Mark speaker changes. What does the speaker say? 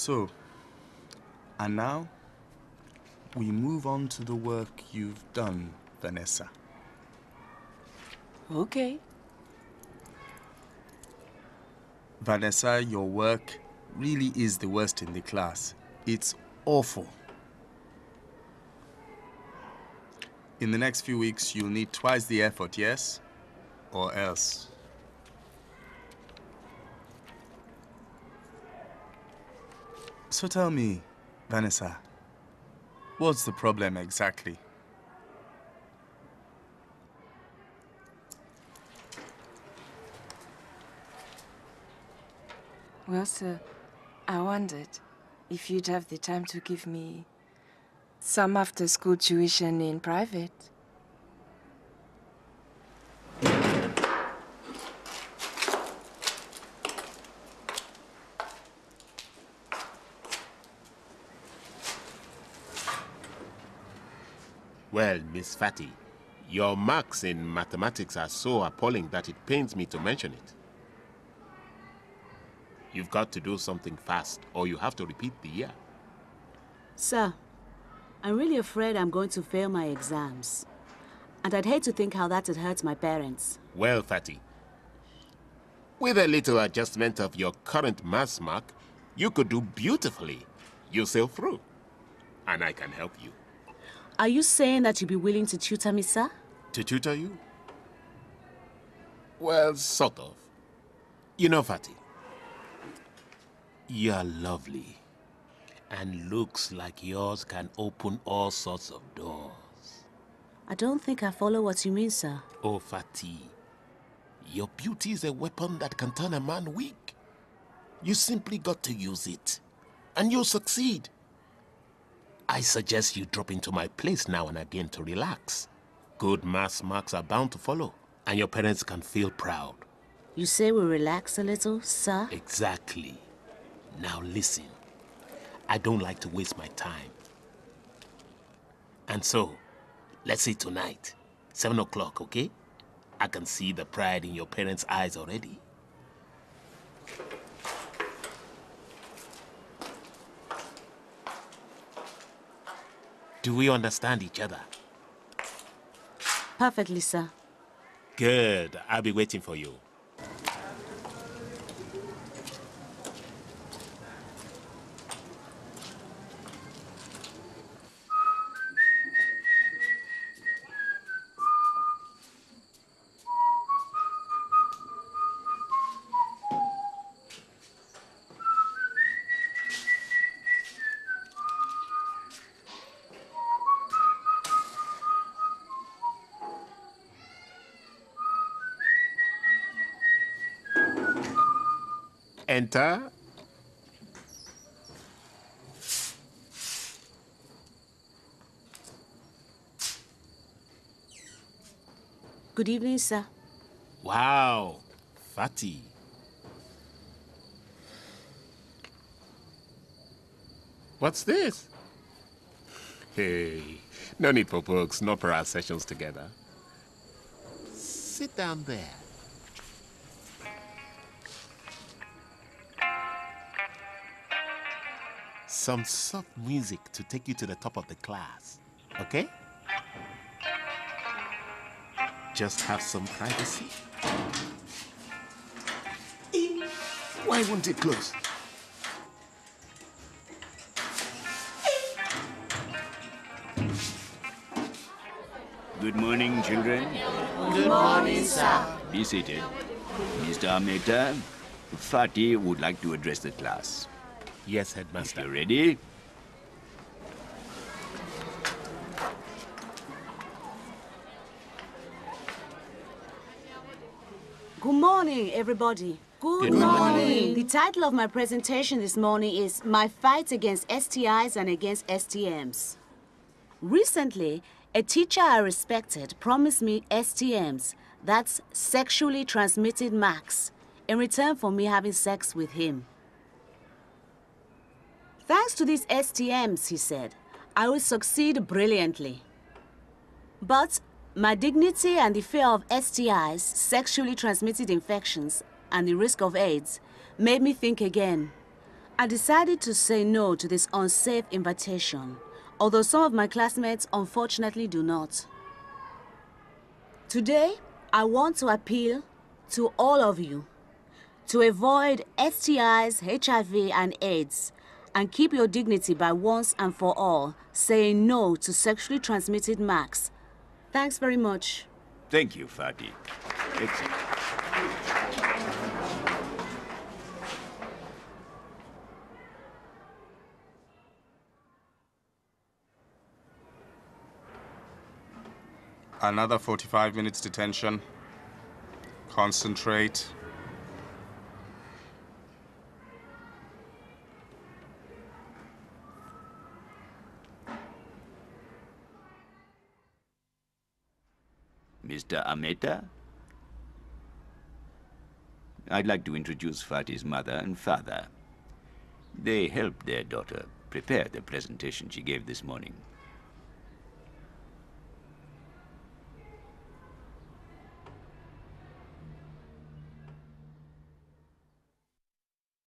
Speaker 1: So, and now, we move on to the work you've done, Vanessa.
Speaker 2: Okay.
Speaker 1: Vanessa, your work really is the worst in the class. It's awful. In the next few weeks, you'll need twice the effort, yes? Or else. So tell me, Vanessa, what's the problem exactly?
Speaker 2: Well, sir, I wondered if you'd have the time to give me some after-school tuition in private.
Speaker 3: Well, Miss Fati, your marks in mathematics are so appalling that it pains me to mention it. You've got to do something fast, or you have to repeat the year.
Speaker 4: Sir, I'm really afraid I'm going to fail my exams. And I'd hate to think how that would hurt my parents.
Speaker 3: Well, Fati, with a little adjustment of your current maths mark, you could do beautifully. You'll sail through. And I can help you.
Speaker 4: Are you saying that you'd be willing to tutor me, sir?
Speaker 3: To tutor you? Well, sort of. You know, Fati, you're lovely. And looks like yours can open all sorts of doors.
Speaker 4: I don't think I follow what you mean, sir.
Speaker 3: Oh, Fati, your beauty is a weapon that can turn a man weak. You simply got to use it, and you'll succeed. I suggest you drop into my place now and again to relax. Good mass marks are bound to follow, and your parents can feel proud.
Speaker 4: You say we relax a little, sir?
Speaker 3: Exactly. Now listen. I don't like to waste my time. And so, let's say tonight, 7 o'clock, okay? I can see the pride in your parents' eyes already. Do we understand each other?
Speaker 4: Perfectly, sir.
Speaker 3: Good. I'll be waiting for you. Enter.
Speaker 4: Good evening, sir.
Speaker 3: Wow, Fati. What's this? Hey, no need for books, no for our sessions together. Sit down there. Some soft music to take you to the top of the class, okay? Just have some privacy. Why won't it close?
Speaker 5: Good morning, children.
Speaker 4: Good morning, sir.
Speaker 5: Be seated. Mr. Ameta, Fati would like to address the class.
Speaker 3: Yes,
Speaker 5: If
Speaker 3: headmaster.
Speaker 5: you're ready,
Speaker 4: Good morning, everybody. Good,
Speaker 3: Good
Speaker 4: morning. The title of my presentation this morning is My Fight Against STIs and Against STMs. Recently, a teacher I respected promised me STMs, that's sexually transmitted marks, in return for me having sex with him. Thanks to these STMs, he said, I will succeed brilliantly. But my dignity and the fear of STIs, sexually transmitted infections, and the risk of AIDS made me think again. I decided to say no to this unsafe invitation, although some of my classmates unfortunately do not. Today, I want to appeal to all of you to avoid STIs, HIV, and AIDS and keep your dignity by once and for all saying no to sexually transmitted marks. Thanks very much.
Speaker 5: Thank you, Fati. Excellent.
Speaker 1: Another 45 minutes detention. Concentrate.
Speaker 5: Mr. Ameta? I'd like to introduce Fati's mother and father. They helped their daughter prepare the presentation she gave this morning.